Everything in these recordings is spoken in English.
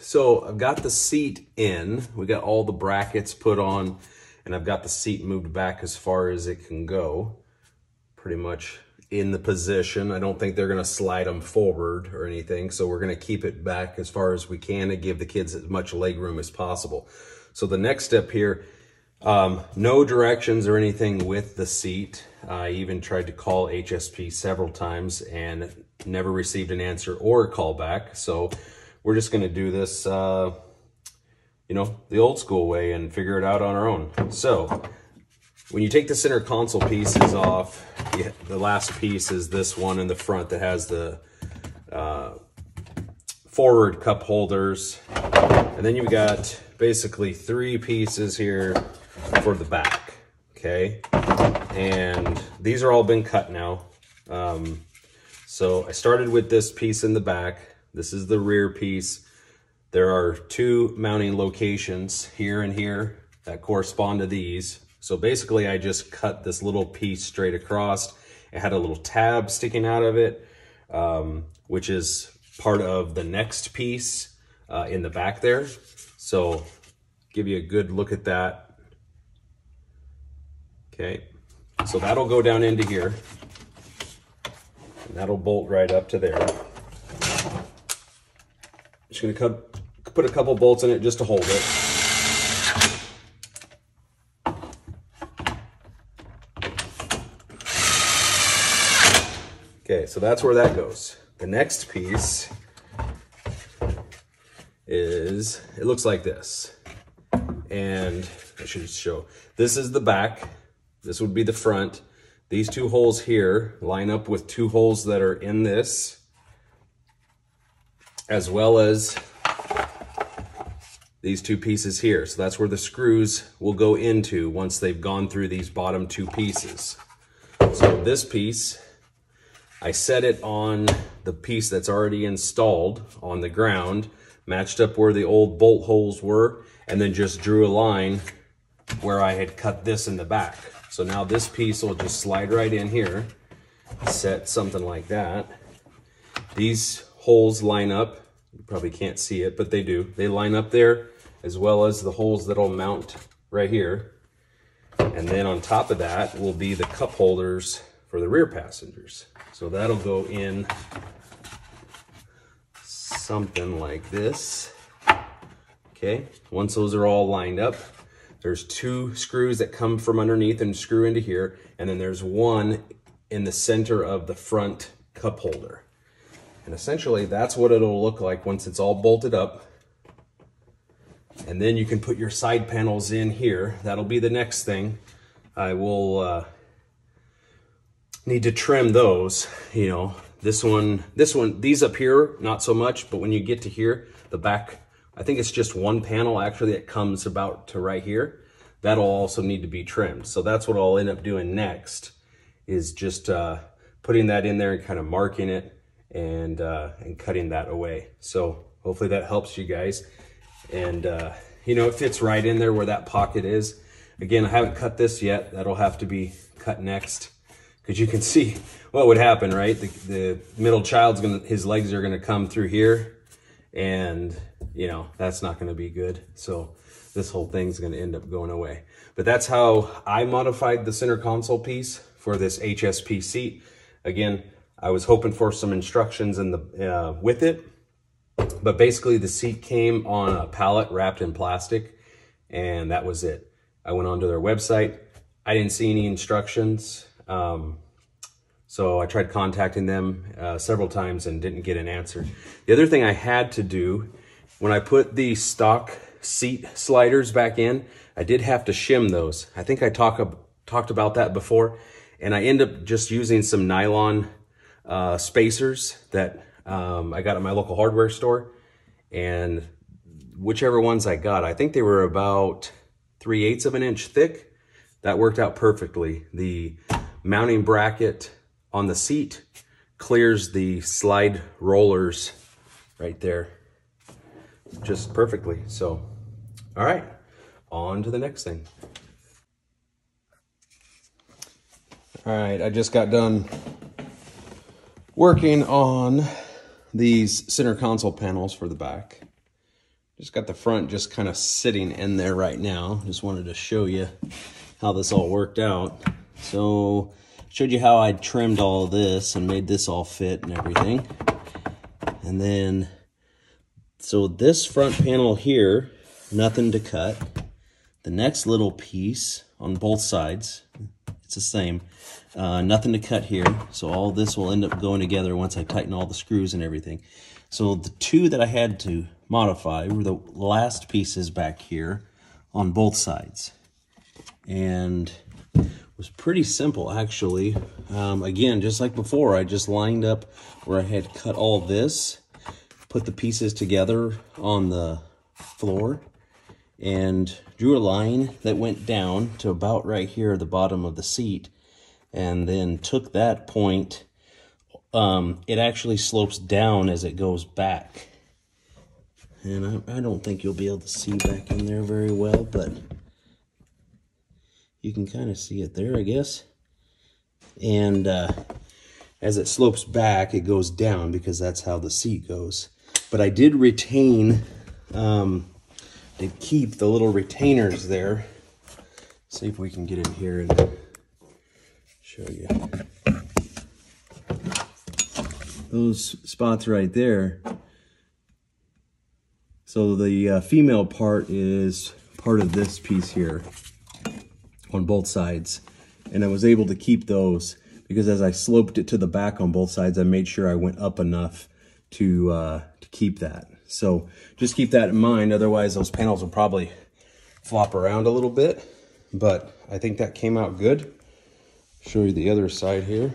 so I've got the seat in. We got all the brackets put on and I've got the seat moved back as far as it can go. Pretty much in the position. I don't think they're gonna slide them forward or anything. So we're gonna keep it back as far as we can to give the kids as much leg room as possible. So the next step here, um, no directions or anything with the seat. I even tried to call HSP several times and never received an answer or a call back. So we're just going to do this, uh, you know, the old school way and figure it out on our own. So when you take the center console pieces off, the last piece is this one in the front that has the uh, forward cup holders. And then you've got basically three pieces here for the back, okay? And these are all been cut now. Um, so I started with this piece in the back. This is the rear piece. There are two mounting locations here and here that correspond to these. So basically I just cut this little piece straight across. It had a little tab sticking out of it, um, which is part of the next piece uh, in the back there. So give you a good look at that. Okay, so that'll go down into here. And that'll bolt right up to there. Just gonna cut, put a couple bolts in it just to hold it. Okay, so that's where that goes. The next piece is, it looks like this. And I should show, this is the back this would be the front. These two holes here line up with two holes that are in this, as well as these two pieces here. So that's where the screws will go into once they've gone through these bottom two pieces. So this piece, I set it on the piece that's already installed on the ground, matched up where the old bolt holes were, and then just drew a line where I had cut this in the back. So now this piece will just slide right in here, set something like that. These holes line up, you probably can't see it, but they do. They line up there as well as the holes that'll mount right here. And then on top of that will be the cup holders for the rear passengers. So that'll go in something like this. Okay, once those are all lined up, there's two screws that come from underneath and screw into here, and then there's one in the center of the front cup holder. And essentially that's what it'll look like once it's all bolted up. And then you can put your side panels in here. That'll be the next thing. I will uh, need to trim those, you know, this one, this one, these up here, not so much, but when you get to here, the back I think it's just one panel actually that comes about to right here. That'll also need to be trimmed. So that's what I'll end up doing next is just uh, putting that in there and kind of marking it and, uh, and cutting that away. So hopefully that helps you guys. And, uh, you know, it fits right in there where that pocket is. Again, I haven't cut this yet. That'll have to be cut next because you can see what would happen, right? The, the middle child's gonna, his legs are gonna come through here and you know, that's not going to be good. So this whole thing's going to end up going away. But that's how I modified the center console piece for this HSP seat. Again, I was hoping for some instructions in the uh, with it, but basically the seat came on a pallet wrapped in plastic, and that was it. I went onto their website. I didn't see any instructions. Um, so I tried contacting them uh, several times and didn't get an answer. The other thing I had to do when I put the stock seat sliders back in, I did have to shim those. I think I talk, talked about that before. And I end up just using some nylon uh, spacers that um, I got at my local hardware store. And whichever ones I got, I think they were about 3 eighths of an inch thick. That worked out perfectly. The mounting bracket on the seat clears the slide rollers right there just perfectly. So, all right, on to the next thing. All right, I just got done working on these center console panels for the back. just got the front just kind of sitting in there right now. Just wanted to show you how this all worked out. So showed you how I trimmed all this and made this all fit and everything. And then, so this front panel here, nothing to cut. The next little piece on both sides, it's the same. Uh, nothing to cut here. So all this will end up going together once I tighten all the screws and everything. So the two that I had to modify were the last pieces back here on both sides. And was pretty simple actually. Um, again, just like before, I just lined up where I had cut all this, put the pieces together on the floor, and drew a line that went down to about right here the bottom of the seat, and then took that point. Um, it actually slopes down as it goes back. And I, I don't think you'll be able to see back in there very well, but you can kind of see it there, I guess. And uh, as it slopes back, it goes down because that's how the seat goes. But I did retain, um, did keep the little retainers there. See if we can get in here and show you. Those spots right there. So the uh, female part is part of this piece here on both sides. And I was able to keep those because as I sloped it to the back on both sides, I made sure I went up enough to, uh, to keep that. So just keep that in mind. Otherwise, those panels will probably flop around a little bit. But I think that came out good. Show you the other side here.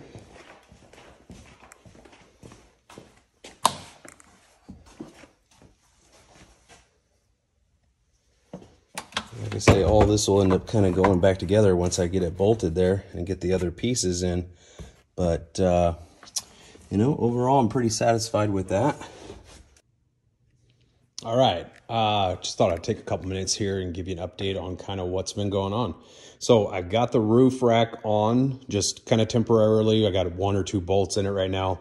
like I say, all this will end up kind of going back together once I get it bolted there and get the other pieces in. But, uh, you know, overall, I'm pretty satisfied with that. All right. Uh, just thought I'd take a couple minutes here and give you an update on kind of what's been going on. So I got the roof rack on just kind of temporarily. I got one or two bolts in it right now.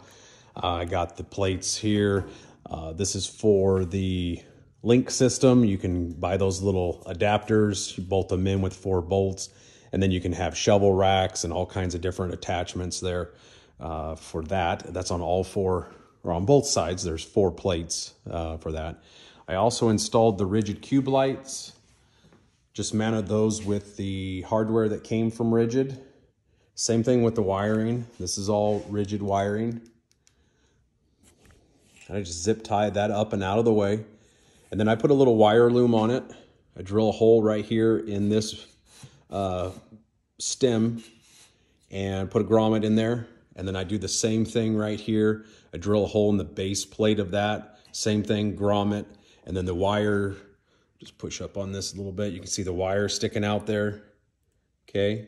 Uh, I got the plates here. Uh, this is for the LinQ system. You can buy those little adapters, bolt them in with four bolts, and then you can have shovel racks and all kinds of different attachments there uh, for that. That's on all four, or on both sides, there's four plates uh, for that. I also installed the rigid cube lights, just mounted those with the hardware that came from Rigid. Same thing with the wiring. This is all Rigid wiring. I just zip tie that up and out of the way. And then I put a little wire loom on it. I drill a hole right here in this uh, stem and put a grommet in there. And then I do the same thing right here. I drill a hole in the base plate of that. Same thing, grommet. And then the wire, just push up on this a little bit. You can see the wire sticking out there. Okay.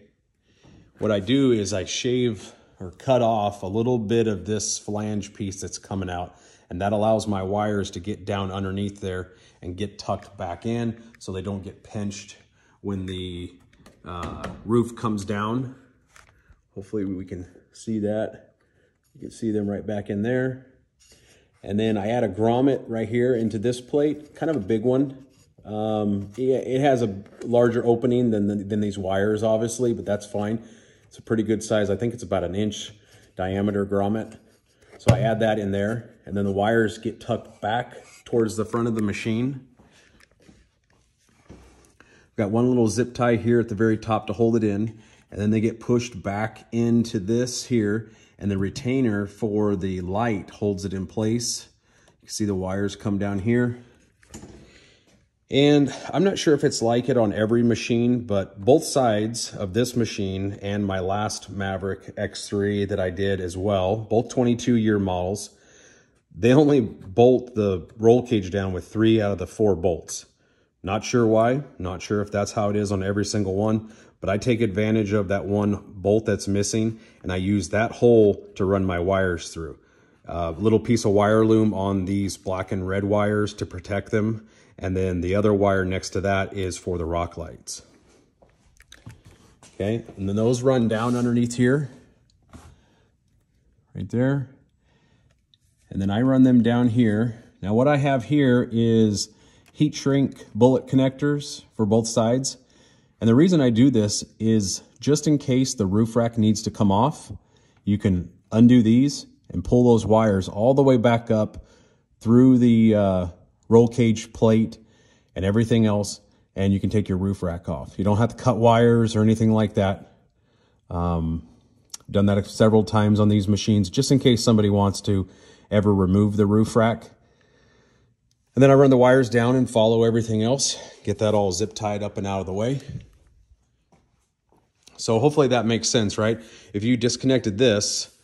What I do is I shave or cut off a little bit of this flange piece that's coming out and that allows my wires to get down underneath there and get tucked back in so they don't get pinched when the uh, roof comes down. Hopefully we can see that. You can see them right back in there. And then I add a grommet right here into this plate, kind of a big one. Um, it has a larger opening than, the, than these wires, obviously, but that's fine. It's a pretty good size. I think it's about an inch diameter grommet. So I add that in there and then the wires get tucked back towards the front of the machine. Got one little zip tie here at the very top to hold it in and then they get pushed back into this here and the retainer for the light holds it in place. You can see the wires come down here. And I'm not sure if it's like it on every machine, but both sides of this machine and my last Maverick X3 that I did as well, both 22 year models, they only bolt the roll cage down with three out of the four bolts. Not sure why, not sure if that's how it is on every single one, but I take advantage of that one bolt that's missing and I use that hole to run my wires through. A uh, little piece of wire loom on these black and red wires to protect them. And then the other wire next to that is for the rock lights. Okay, and then those run down underneath here, right there. And then I run them down here. Now what I have here is heat shrink bullet connectors for both sides. And the reason I do this is just in case the roof rack needs to come off, you can undo these and pull those wires all the way back up through the uh, roll cage plate and everything else, and you can take your roof rack off. You don't have to cut wires or anything like that. Um, done that several times on these machines, just in case somebody wants to ever remove the roof rack. And then I run the wires down and follow everything else, get that all zip tied up and out of the way. So hopefully that makes sense, right? If you disconnected this,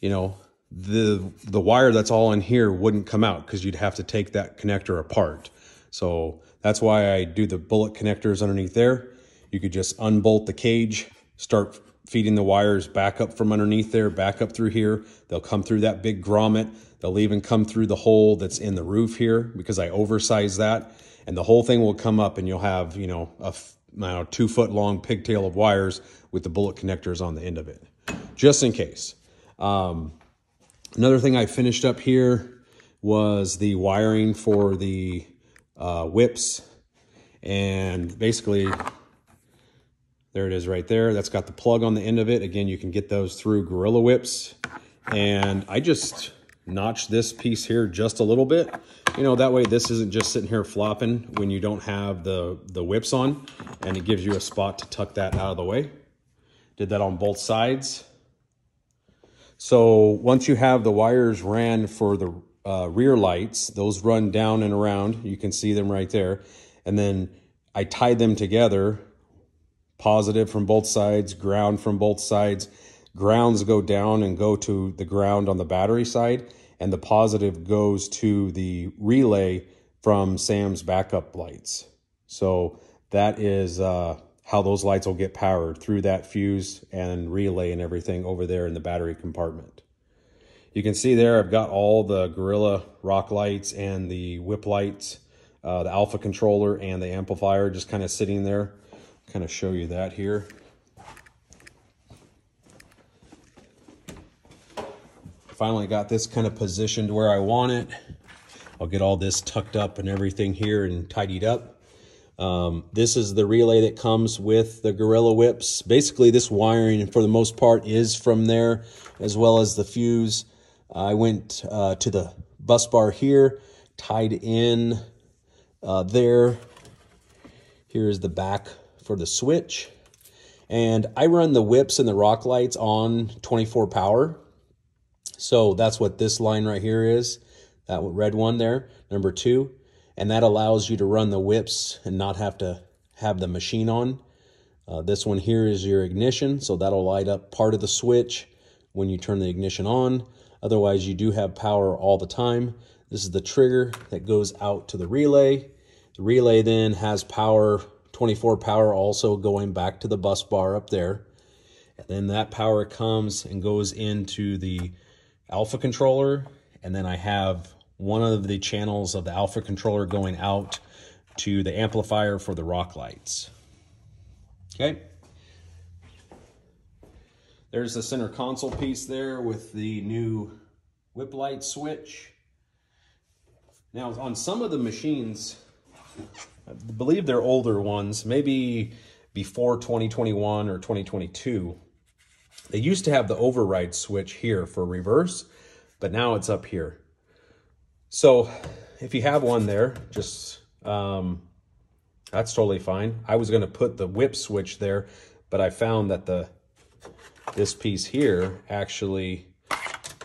you know, the the wire that's all in here wouldn't come out because you'd have to take that connector apart. So that's why I do the bullet connectors underneath there. You could just unbolt the cage, start feeding the wires back up from underneath there, back up through here. They'll come through that big grommet. They'll even come through the hole that's in the roof here because I oversized that. And the whole thing will come up and you'll have, you know, a know, two foot long pigtail of wires with the bullet connectors on the end of it, just in case. Um, another thing I finished up here was the wiring for the uh, whips. And basically, there it is right there. That's got the plug on the end of it. Again, you can get those through Gorilla Whips. And I just notched this piece here just a little bit. You know, that way this isn't just sitting here flopping when you don't have the, the whips on. And it gives you a spot to tuck that out of the way. Did that on both sides. So once you have the wires ran for the uh, rear lights, those run down and around. You can see them right there. And then I tied them together, positive from both sides, ground from both sides. Grounds go down and go to the ground on the battery side, and the positive goes to the relay from Sam's backup lights. So that is uh, how those lights will get powered through that fuse and relay and everything over there in the battery compartment. You can see there I've got all the Gorilla rock lights and the whip lights, uh, the alpha controller and the amplifier just kind of sitting there. Kind of show you that here. Finally got this kind of positioned where I want it. I'll get all this tucked up and everything here and tidied up. Um, this is the relay that comes with the Gorilla Whips. Basically, this wiring, for the most part, is from there, as well as the fuse. I went uh, to the bus bar here, tied in uh, there. Here is the back for the switch. And I run the whips and the rock lights on 24 power. So that's what this line right here is. That red one there, number two and that allows you to run the whips and not have to have the machine on. Uh, this one here is your ignition, so that'll light up part of the switch when you turn the ignition on. Otherwise, you do have power all the time. This is the trigger that goes out to the relay. The relay then has power, 24 power also going back to the bus bar up there. And then that power comes and goes into the alpha controller. And then I have one of the channels of the alpha controller going out to the amplifier for the rock lights. Okay. There's the center console piece there with the new whip light switch. Now on some of the machines, I believe they're older ones, maybe before 2021 or 2022, they used to have the override switch here for reverse, but now it's up here. So if you have one there, just um, that's totally fine. I was going to put the whip switch there, but I found that the this piece here actually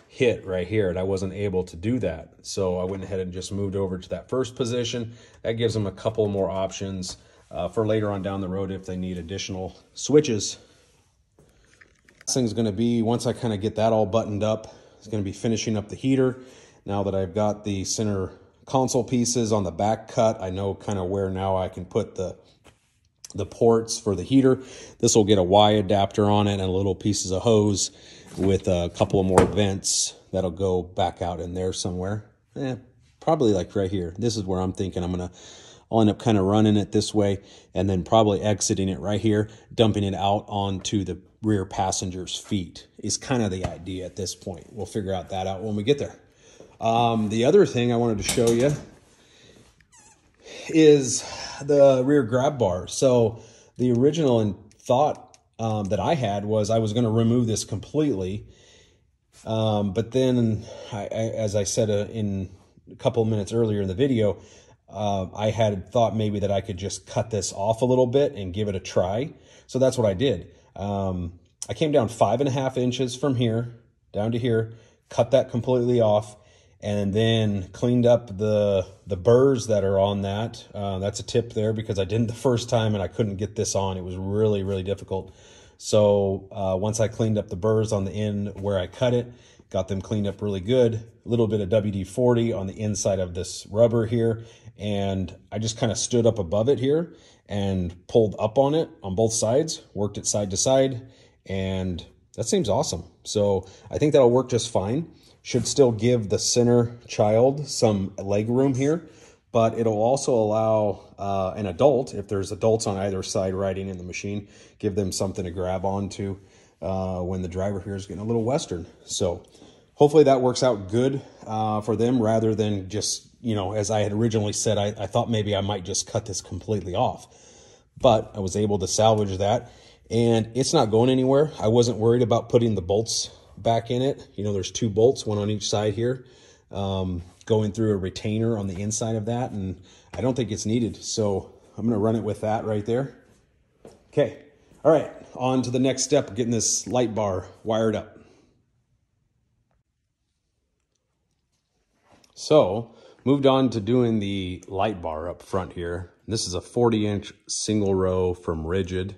hit right here and I wasn't able to do that. So I went ahead and just moved over to that first position. That gives them a couple more options uh, for later on down the road if they need additional switches. This thing's going to be, once I kind of get that all buttoned up, it's going to be finishing up the heater. Now that I've got the center console pieces on the back cut, I know kind of where now I can put the the ports for the heater. This will get a Y adapter on it and little pieces of hose with a couple of more vents that'll go back out in there somewhere. Eh, probably like right here. This is where I'm thinking I'm gonna I'll end up kind of running it this way and then probably exiting it right here, dumping it out onto the rear passenger's feet is kind of the idea at this point. We'll figure out that out when we get there. Um, the other thing I wanted to show you is the rear grab bar. So the original thought um, that I had was I was going to remove this completely. Um, but then, I, I, as I said uh, in a couple minutes earlier in the video, uh, I had thought maybe that I could just cut this off a little bit and give it a try. So that's what I did. Um, I came down five and a half inches from here down to here, cut that completely off, and then cleaned up the the burrs that are on that. Uh, that's a tip there because I didn't the first time and I couldn't get this on. It was really, really difficult. So uh, once I cleaned up the burrs on the end where I cut it, got them cleaned up really good, a little bit of WD-40 on the inside of this rubber here, and I just kind of stood up above it here and pulled up on it on both sides, worked it side to side, and that seems awesome. So I think that'll work just fine. Should still give the center child some leg room here, but it'll also allow uh, an adult, if there's adults on either side riding in the machine, give them something to grab onto uh, when the driver here is getting a little Western. So hopefully that works out good uh, for them rather than just, you know, as I had originally said, I, I thought maybe I might just cut this completely off. But I was able to salvage that and it's not going anywhere. I wasn't worried about putting the bolts back in it. You know, there's two bolts, one on each side here, um, going through a retainer on the inside of that, and I don't think it's needed. So I'm gonna run it with that right there. Okay, all right, on to the next step, getting this light bar wired up. So, moved on to doing the light bar up front here. This is a 40 inch single row from Rigid.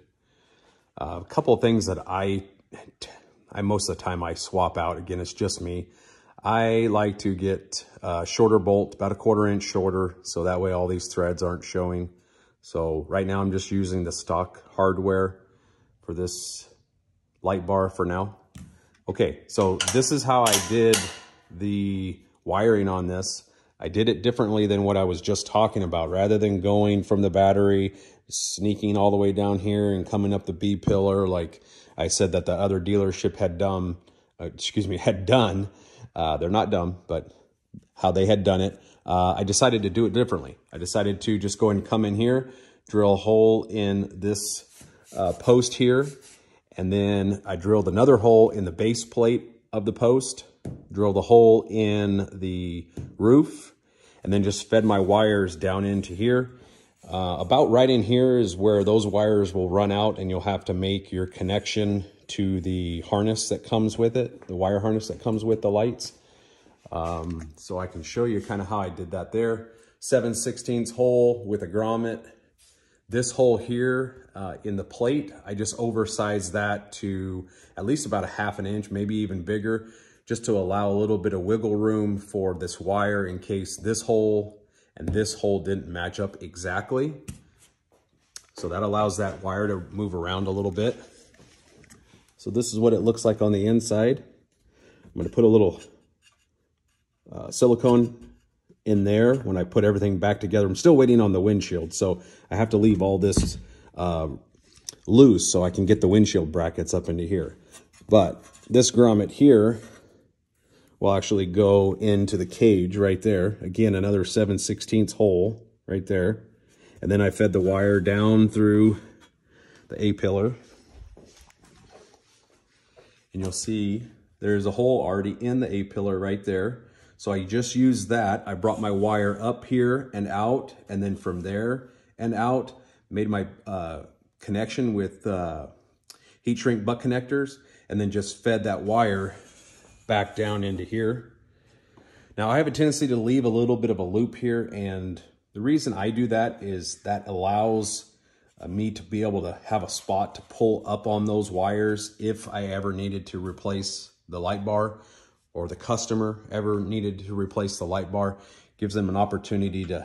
Uh, a couple of things that I, I most of the time I swap out. Again, it's just me. I like to get a shorter bolt, about a quarter inch shorter, so that way all these threads aren't showing. So right now I'm just using the stock hardware for this light bar for now. Okay, so this is how I did the wiring on this. I did it differently than what I was just talking about. Rather than going from the battery sneaking all the way down here and coming up the B pillar like I said that the other dealership had done, uh, excuse me, had done. Uh, they're not dumb, but how they had done it. Uh, I decided to do it differently. I decided to just go and come in here, drill a hole in this uh, post here, and then I drilled another hole in the base plate of the post, drilled a hole in the roof, and then just fed my wires down into here. Uh, about right in here is where those wires will run out and you'll have to make your connection to the harness that comes with it, the wire harness that comes with the lights. Um, so I can show you kind of how I did that there. 7 16 hole with a grommet. This hole here uh, in the plate, I just oversized that to at least about a half an inch, maybe even bigger, just to allow a little bit of wiggle room for this wire in case this hole and this hole didn't match up exactly. So that allows that wire to move around a little bit. So this is what it looks like on the inside. I'm going to put a little uh, silicone in there when I put everything back together. I'm still waiting on the windshield, so I have to leave all this uh, loose so I can get the windshield brackets up into here. But this grommet here will actually go into the cage right there. Again, another 7 16 hole right there. And then I fed the wire down through the A-pillar. And you'll see there's a hole already in the A-pillar right there. So I just used that. I brought my wire up here and out, and then from there and out, made my uh, connection with uh, heat shrink butt connectors, and then just fed that wire back down into here. Now I have a tendency to leave a little bit of a loop here and the reason I do that is that allows uh, me to be able to have a spot to pull up on those wires if I ever needed to replace the light bar or the customer ever needed to replace the light bar. Gives them an opportunity to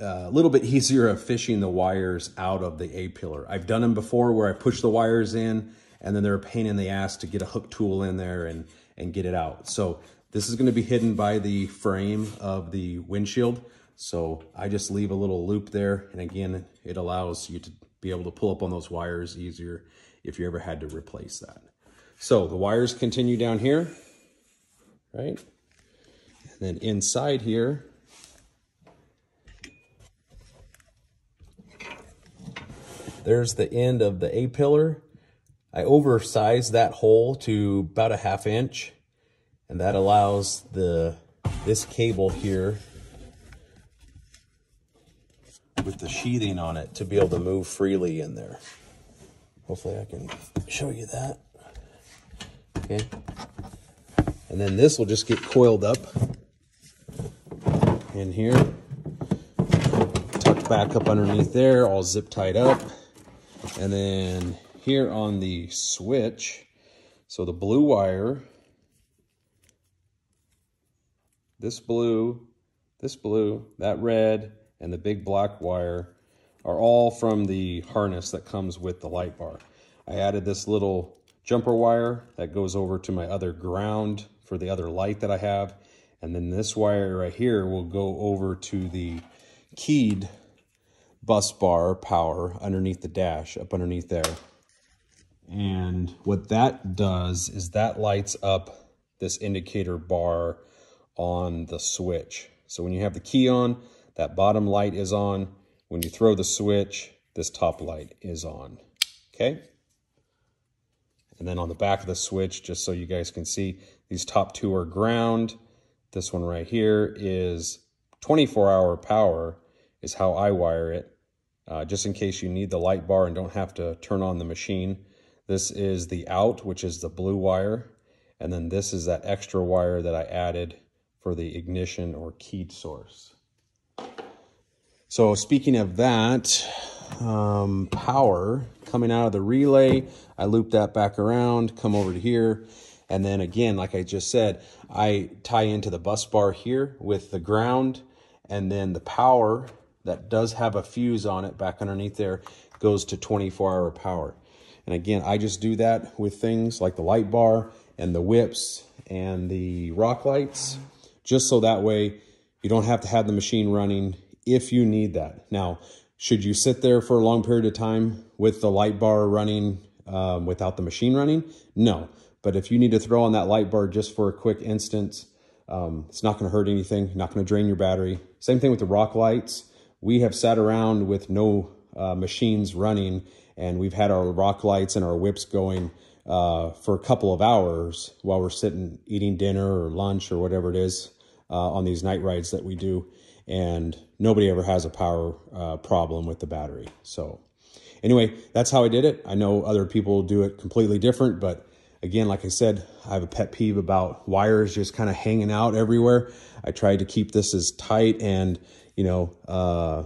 uh, a little bit easier of fishing the wires out of the A-pillar. I've done them before where I push the wires in and then they're a pain in the ass to get a hook tool in there and and get it out. So this is gonna be hidden by the frame of the windshield. So I just leave a little loop there. And again, it allows you to be able to pull up on those wires easier if you ever had to replace that. So the wires continue down here, right? And then inside here, there's the end of the A-pillar I oversized that hole to about a half inch and that allows the this cable here with the sheathing on it to be able to move freely in there. Hopefully I can show you that. Okay. And then this will just get coiled up in here, tucked back up underneath there, all zip tied up. And then here on the switch, so the blue wire, this blue, this blue, that red, and the big black wire are all from the harness that comes with the light bar. I added this little jumper wire that goes over to my other ground for the other light that I have. And then this wire right here will go over to the keyed bus bar power underneath the dash, up underneath there. And what that does is that lights up this indicator bar on the switch. So when you have the key on, that bottom light is on. When you throw the switch, this top light is on. Okay? And then on the back of the switch, just so you guys can see, these top two are ground. This one right here is 24 hour power is how I wire it. Uh, just in case you need the light bar and don't have to turn on the machine. This is the out, which is the blue wire. And then this is that extra wire that I added for the ignition or keyed source. So speaking of that, um, power coming out of the relay, I loop that back around, come over to here. And then again, like I just said, I tie into the bus bar here with the ground and then the power that does have a fuse on it back underneath there goes to 24 hour power. And again, I just do that with things like the light bar and the whips and the rock lights, just so that way you don't have to have the machine running if you need that. Now, should you sit there for a long period of time with the light bar running um, without the machine running? No. But if you need to throw on that light bar just for a quick instance, um, it's not going to hurt anything, not going to drain your battery. Same thing with the rock lights. We have sat around with no uh, machines running and we've had our rock lights and our whips going uh, for a couple of hours while we're sitting eating dinner or lunch or whatever it is uh, on these night rides that we do and nobody ever has a power uh, problem with the battery. So anyway, that's how I did it. I know other people do it completely different, but again, like I said, I have a pet peeve about wires just kind of hanging out everywhere. I tried to keep this as tight and, you know, uh,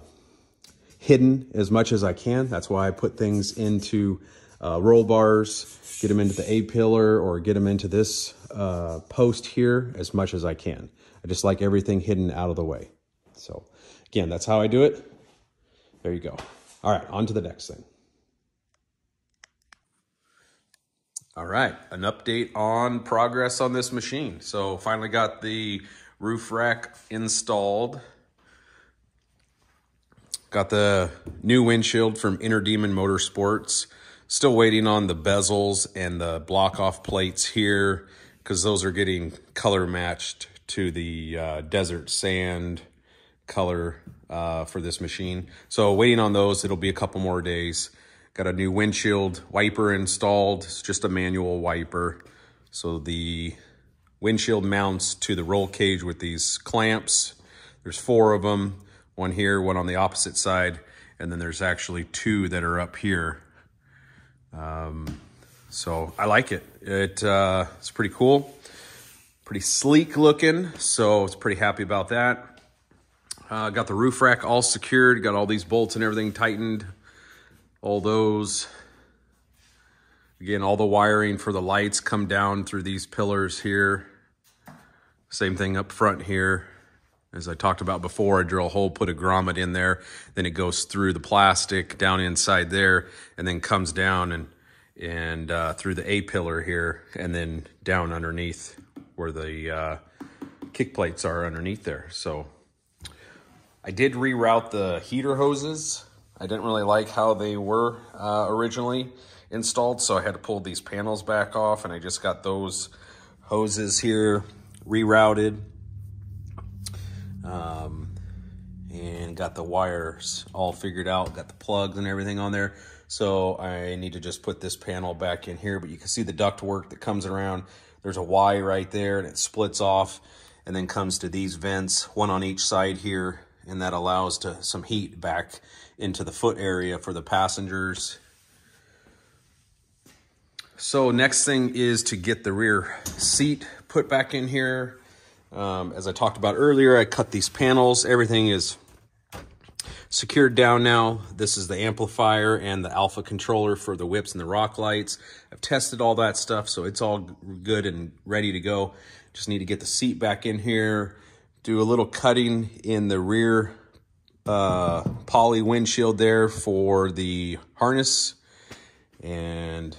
hidden as much as I can. That's why I put things into uh, roll bars, get them into the A-pillar or get them into this uh, post here as much as I can. I just like everything hidden out of the way. So again, that's how I do it. There you go. All right, on to the next thing. All right, an update on progress on this machine. So finally got the roof rack installed. Got the new windshield from Inner Demon Motorsports. Still waiting on the bezels and the block off plates here because those are getting color matched to the uh, desert sand color uh, for this machine. So waiting on those, it'll be a couple more days. Got a new windshield wiper installed. It's just a manual wiper. So the windshield mounts to the roll cage with these clamps. There's four of them, one here, one on the opposite side, and then there's actually two that are up here. Um, so I like it. It uh, It's pretty cool, pretty sleek looking, so it's pretty happy about that. Uh, got the roof rack all secured, got all these bolts and everything tightened, all those. Again, all the wiring for the lights come down through these pillars here. Same thing up front here. As I talked about before, I drill a hole, put a grommet in there, then it goes through the plastic down inside there, and then comes down and and uh, through the A pillar here, and then down underneath where the uh, kick plates are underneath there. So I did reroute the heater hoses. I didn't really like how they were uh, originally installed, so I had to pull these panels back off, and I just got those hoses here rerouted. Um, and got the wires all figured out, got the plugs and everything on there. So I need to just put this panel back in here, but you can see the duct work that comes around. There's a Y right there and it splits off and then comes to these vents, one on each side here, and that allows to some heat back into the foot area for the passengers. So next thing is to get the rear seat put back in here. Um, as I talked about earlier, I cut these panels. Everything is secured down now. This is the amplifier and the alpha controller for the whips and the rock lights. I've tested all that stuff, so it's all good and ready to go. Just need to get the seat back in here, do a little cutting in the rear uh, poly windshield there for the harness and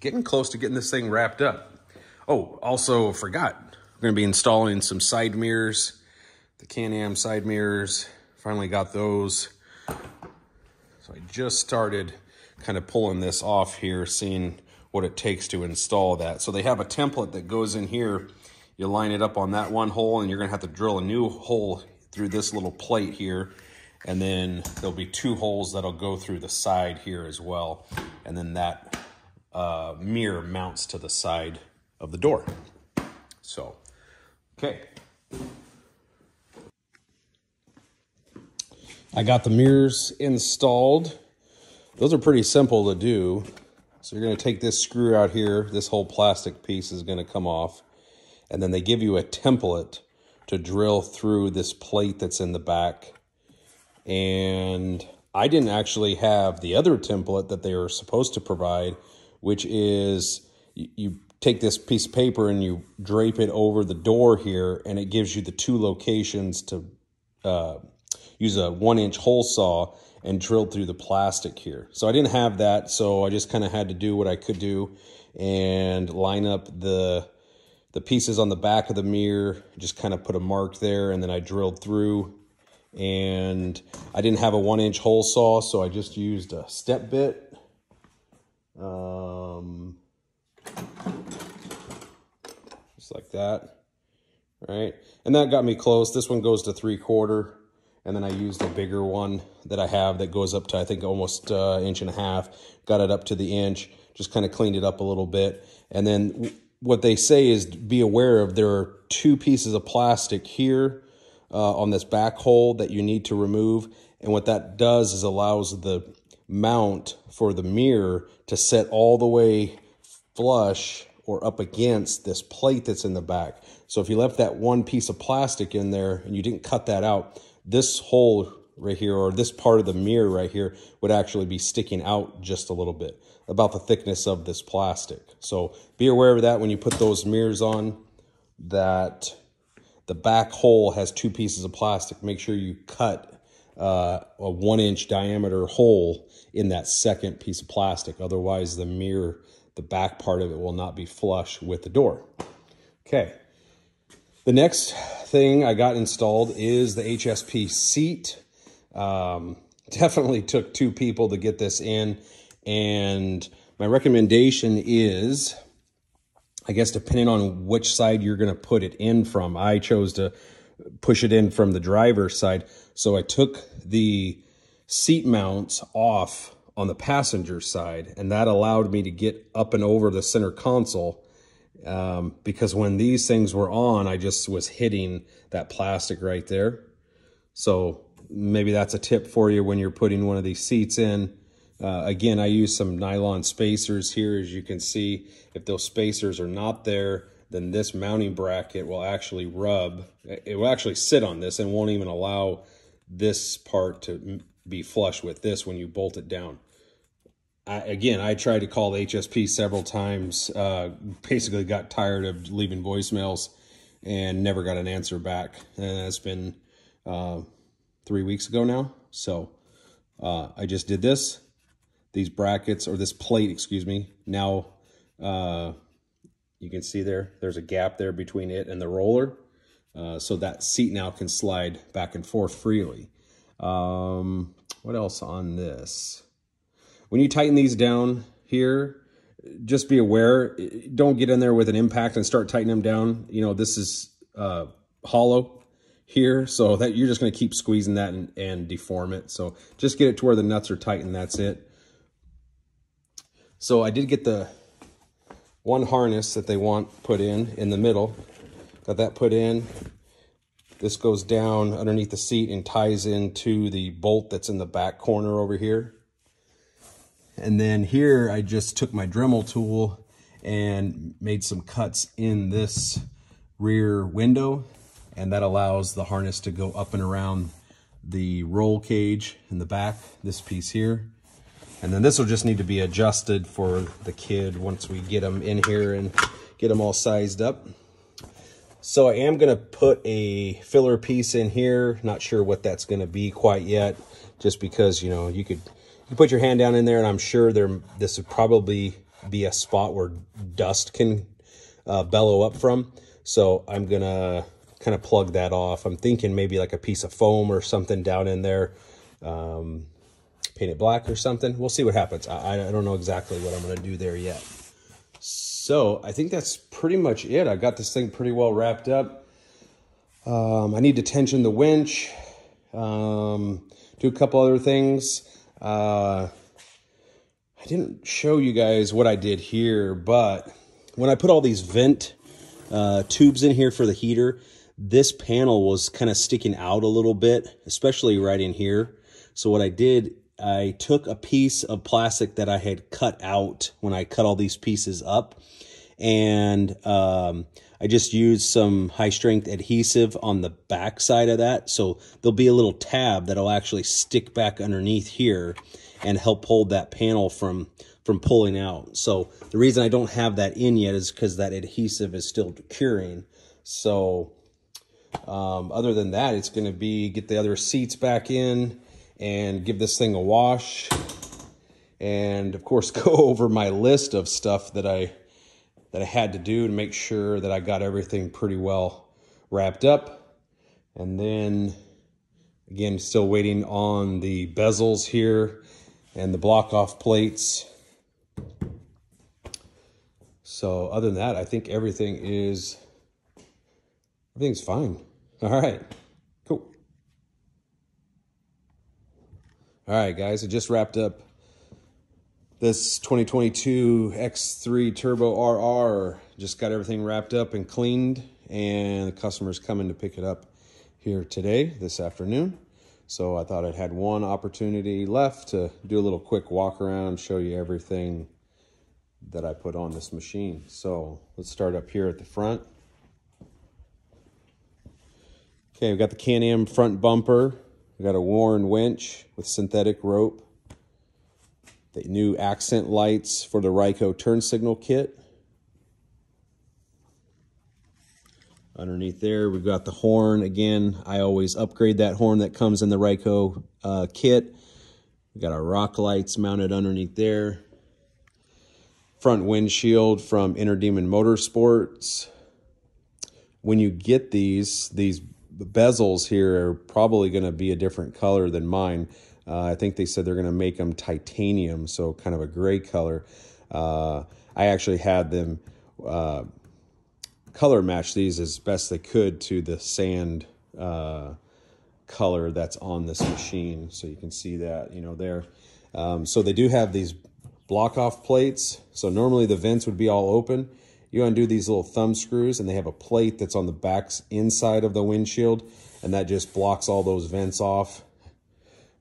getting close to getting this thing wrapped up. Oh, also forgot, we're going to be installing some side mirrors, the Can-Am side mirrors Finally got those. So I just started kind of pulling this off here, seeing what it takes to install that. So they have a template that goes in here. You line it up on that one hole and you're gonna have to drill a new hole through this little plate here. And then there'll be two holes that'll go through the side here as well. And then that uh, mirror mounts to the side of the door. So, okay. I got the mirrors installed. Those are pretty simple to do. So you're going to take this screw out here. This whole plastic piece is going to come off. And then they give you a template to drill through this plate that's in the back. And I didn't actually have the other template that they were supposed to provide, which is you, you take this piece of paper and you drape it over the door here, and it gives you the two locations to uh, use a one inch hole saw and drilled through the plastic here. So I didn't have that, so I just kind of had to do what I could do and line up the the pieces on the back of the mirror, just kind of put a mark there, and then I drilled through. And I didn't have a one inch hole saw, so I just used a step bit. Um, just like that, right? And that got me close. This one goes to three quarter. And then I used a bigger one that I have that goes up to, I think, almost uh, inch and a half. Got it up to the inch, just kind of cleaned it up a little bit. And then what they say is be aware of there are two pieces of plastic here uh, on this back hole that you need to remove. And what that does is allows the mount for the mirror to set all the way flush or up against this plate that's in the back. So if you left that one piece of plastic in there and you didn't cut that out, this hole right here or this part of the mirror right here would actually be sticking out just a little bit about the thickness of this plastic. So be aware of that when you put those mirrors on that the back hole has two pieces of plastic. Make sure you cut uh, a one inch diameter hole in that second piece of plastic. Otherwise the mirror, the back part of it will not be flush with the door. Okay. The next thing I got installed is the HSP seat. Um, definitely took two people to get this in. And my recommendation is, I guess, depending on which side you're going to put it in from, I chose to push it in from the driver's side. So I took the seat mounts off on the passenger side, and that allowed me to get up and over the center console um, because when these things were on, I just was hitting that plastic right there. So maybe that's a tip for you when you're putting one of these seats in. Uh, again, I use some nylon spacers here, as you can see. If those spacers are not there, then this mounting bracket will actually rub. It will actually sit on this and won't even allow this part to be flush with this when you bolt it down. I, again, I tried to call HSP several times. Uh, basically, got tired of leaving voicemails and never got an answer back. And it's been uh, three weeks ago now. So uh, I just did this. These brackets, or this plate, excuse me. Now uh, you can see there, there's a gap there between it and the roller. Uh, so that seat now can slide back and forth freely. Um, what else on this? When you tighten these down here, just be aware, don't get in there with an impact and start tightening them down. You know, this is uh, hollow here. So that you're just going to keep squeezing that and, and deform it. So just get it to where the nuts are tight and that's it. So I did get the one harness that they want put in, in the middle. Got that put in. This goes down underneath the seat and ties into the bolt that's in the back corner over here. And then here I just took my Dremel tool and made some cuts in this rear window and that allows the harness to go up and around the roll cage in the back, this piece here. And then this will just need to be adjusted for the kid once we get them in here and get them all sized up. So I am going to put a filler piece in here. Not sure what that's going to be quite yet, just because, you know, you could you put your hand down in there and I'm sure there this would probably be a spot where dust can uh, bellow up from. So I'm going to kind of plug that off. I'm thinking maybe like a piece of foam or something down in there. Um, paint it black or something. We'll see what happens. I, I don't know exactly what I'm going to do there yet. So I think that's pretty much it. I got this thing pretty well wrapped up. Um, I need to tension the winch, um, do a couple other things. Uh, I didn't show you guys what I did here, but when I put all these vent uh, tubes in here for the heater, this panel was kind of sticking out a little bit, especially right in here. So what I did, I took a piece of plastic that I had cut out when I cut all these pieces up and um, I just used some high strength adhesive on the back side of that. So there'll be a little tab that'll actually stick back underneath here and help hold that panel from from pulling out. So the reason I don't have that in yet is because that adhesive is still curing. So um, other than that, it's going to be get the other seats back in and give this thing a wash. And of course, go over my list of stuff that I that I had to do to make sure that I got everything pretty well wrapped up. And then again, still waiting on the bezels here and the block off plates. So other than that, I think everything is, everything's fine. All right, cool. All right, guys, I just wrapped up this 2022 X3 Turbo RR just got everything wrapped up and cleaned and the customer's coming to pick it up here today, this afternoon. So I thought I had one opportunity left to do a little quick walk around, show you everything that I put on this machine. So let's start up here at the front. Okay, we've got the Can-Am front bumper. We've got a Warn winch with synthetic rope the new accent lights for the Ryco turn signal kit. Underneath there, we've got the horn. Again, I always upgrade that horn that comes in the Ryco uh, kit. We've got our rock lights mounted underneath there. Front windshield from Inner Demon Motorsports. When you get these, these bezels here are probably going to be a different color than mine. Uh, I think they said they're going to make them titanium, so kind of a gray color. Uh, I actually had them uh, color match these as best they could to the sand uh, color that's on this machine. So you can see that, you know, there. Um, so they do have these block off plates. So normally the vents would be all open. You undo these little thumb screws and they have a plate that's on the back inside of the windshield and that just blocks all those vents off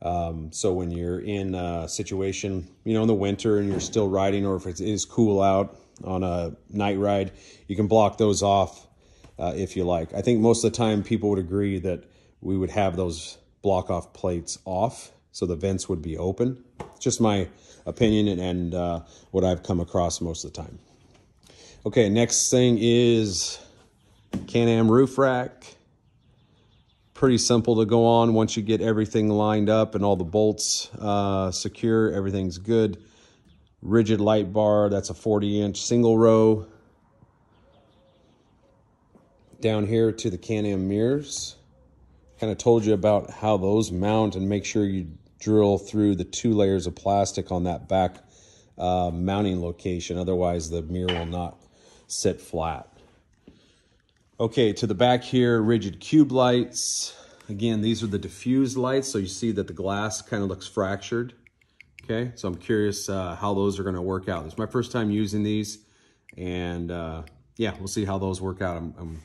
um, so when you're in a situation, you know, in the winter and you're still riding, or if it is cool out on a night ride, you can block those off uh, if you like. I think most of the time people would agree that we would have those block off plates off so the vents would be open. Just my opinion and, and uh, what I've come across most of the time. Okay, next thing is Can-Am roof rack pretty simple to go on once you get everything lined up and all the bolts uh, secure. Everything's good. Rigid light bar, that's a 40 inch single row. Down here to the Can-Am mirrors. Kind of told you about how those mount and make sure you drill through the two layers of plastic on that back uh, mounting location. Otherwise the mirror will not sit flat. Okay, to the back here, Rigid cube lights. Again, these are the diffused lights, so you see that the glass kind of looks fractured. Okay, so I'm curious uh, how those are going to work out. It's my first time using these, and uh, yeah, we'll see how those work out. I'm, I'm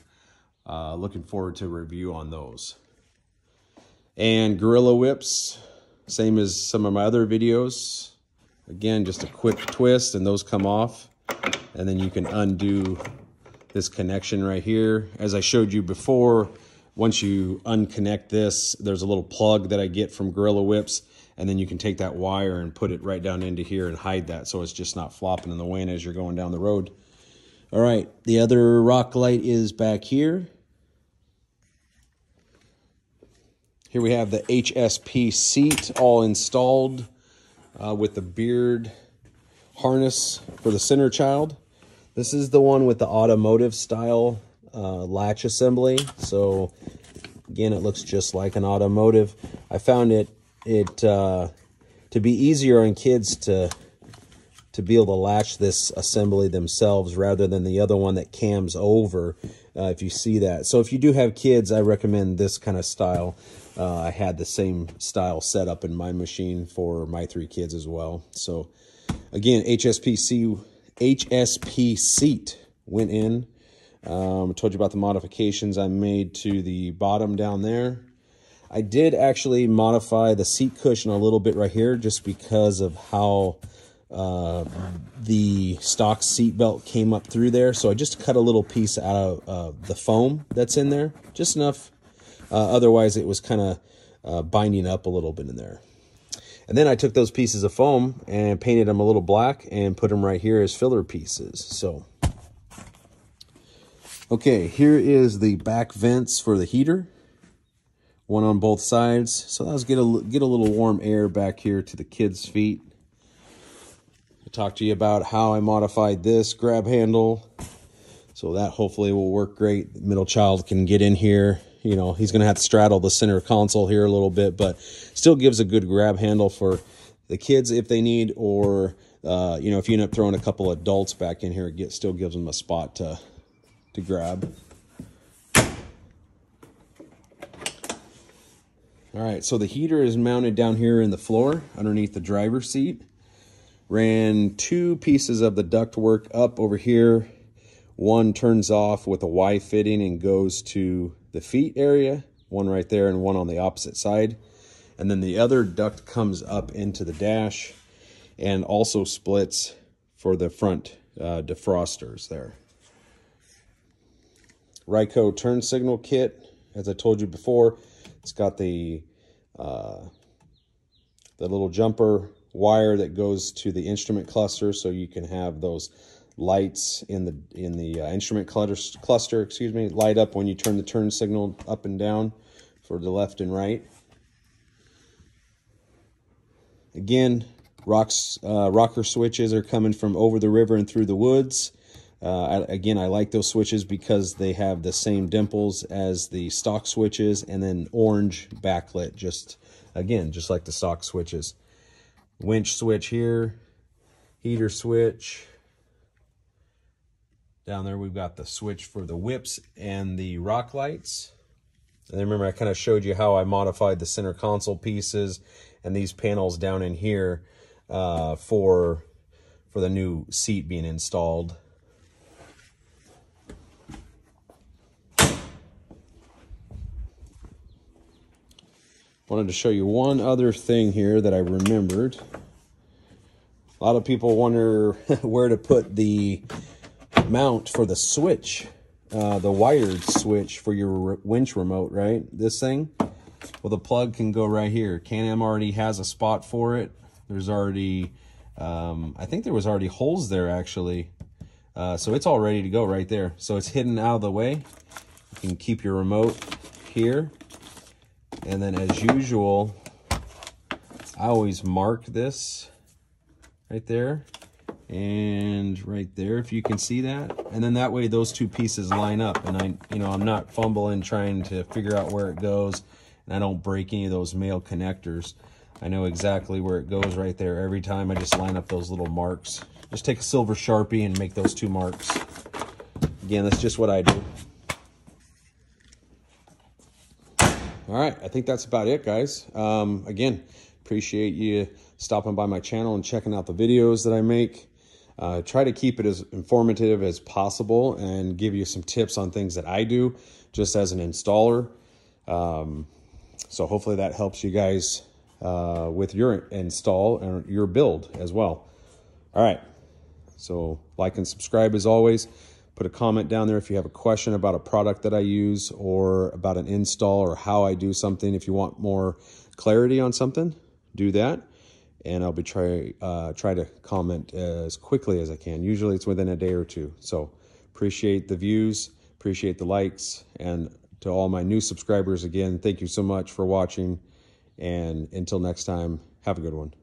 uh, looking forward to review on those. And Gorilla Whips, same as some of my other videos. Again, just a quick twist and those come off. And then you can undo this connection right here. As I showed you before, once you unconnect this, there's a little plug that I get from Gorilla Whips, and then you can take that wire and put it right down into here and hide that so it's just not flopping in the wind as you're going down the road. All right, the other rock light is back here. Here we have the HSP seat all installed uh, with the Beard harness for the center child. This is the one with the automotive style uh, latch assembly. So again, it looks just like an automotive. I found it it uh, to be easier on kids to to be able to latch this assembly themselves rather than the other one that cams over uh, if you see that. So if you do have kids, I recommend this kind of style. Uh, I had the same style set up in my machine for my three kids as well. So again, HSP seat, HSP seat went in. Um, I told you about the modifications I made to the bottom down there. I did actually modify the seat cushion a little bit right here just because of how uh, the stock seat belt came up through there. So I just cut a little piece out of uh, the foam that's in there, just enough. Uh, otherwise, it was kind of uh, binding up a little bit in there. And then I took those pieces of foam and painted them a little black and put them right here as filler pieces. So, okay, here is the back vents for the heater. One on both sides. So that was get a, get a little warm air back here to the kids' feet talk to you about how I modified this grab handle. So that hopefully will work great. The middle child can get in here. You know, he's going to have to straddle the center console here a little bit, but still gives a good grab handle for the kids if they need, or, uh, you know, if you end up throwing a couple adults back in here, it get, still gives them a spot to, to grab. All right, so the heater is mounted down here in the floor underneath the driver's seat ran two pieces of the ductwork up over here. One turns off with a Y fitting and goes to the feet area, one right there and one on the opposite side. And then the other duct comes up into the dash and also splits for the front uh, defrosters there. Ryco turn signal kit, as I told you before, it's got the uh, the little jumper wire that goes to the instrument cluster so you can have those lights in the in the uh, instrument cluster, cluster excuse me light up when you turn the turn signal up and down for the left and right. Again rocks uh, rocker switches are coming from over the river and through the woods. Uh, I, again I like those switches because they have the same dimples as the stock switches and then orange backlit just again just like the stock switches. Winch switch here, heater switch. Down there we've got the switch for the whips and the rock lights. And remember I kind of showed you how I modified the center console pieces and these panels down in here uh, for, for the new seat being installed. Wanted to show you one other thing here that I remembered. A lot of people wonder where to put the mount for the switch, uh, the wired switch for your winch remote, right? This thing. Well, the plug can go right here. Can-Am already has a spot for it. There's already, um, I think there was already holes there actually. Uh, so it's all ready to go right there. So it's hidden out of the way. You can keep your remote here and then as usual, I always mark this right there and right there if you can see that. And then that way those two pieces line up. And I you know I'm not fumbling trying to figure out where it goes. And I don't break any of those male connectors. I know exactly where it goes right there. Every time I just line up those little marks. Just take a silver sharpie and make those two marks. Again that's just what I do. All right, I think that's about it, guys. Um, again, appreciate you stopping by my channel and checking out the videos that I make. Uh, try to keep it as informative as possible and give you some tips on things that I do just as an installer. Um, so hopefully that helps you guys uh, with your install and your build as well. All right. So like and subscribe as always. Put a comment down there if you have a question about a product that I use or about an install or how I do something. If you want more clarity on something, do that. And I'll be try uh, try to comment as quickly as I can. Usually it's within a day or two. So appreciate the views, appreciate the likes, and to all my new subscribers again, thank you so much for watching. And until next time, have a good one.